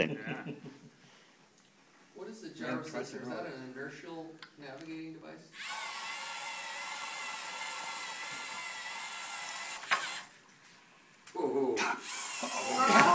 kidding. What is the gyro sensor? that an inertial navigating device? Whoa, whoa.